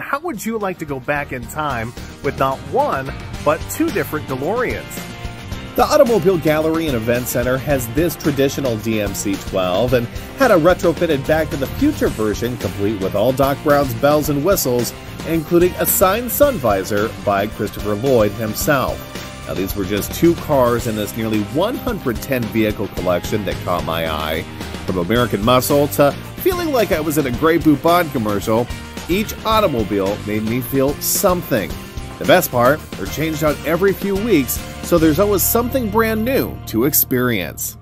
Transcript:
How would you like to go back in time with not one, but two different DeLoreans? The Automobile Gallery and Event Center has this traditional DMC 12 and had a retrofitted Back to the Future version complete with all Doc Brown's bells and whistles, including a signed sun visor by Christopher Lloyd himself. Now, these were just two cars in this nearly 110 vehicle collection that caught my eye. From American Muscle to feeling like I was in a Grey Poupon commercial, each automobile made me feel something. The best part, they're changed out every few weeks, so there's always something brand new to experience.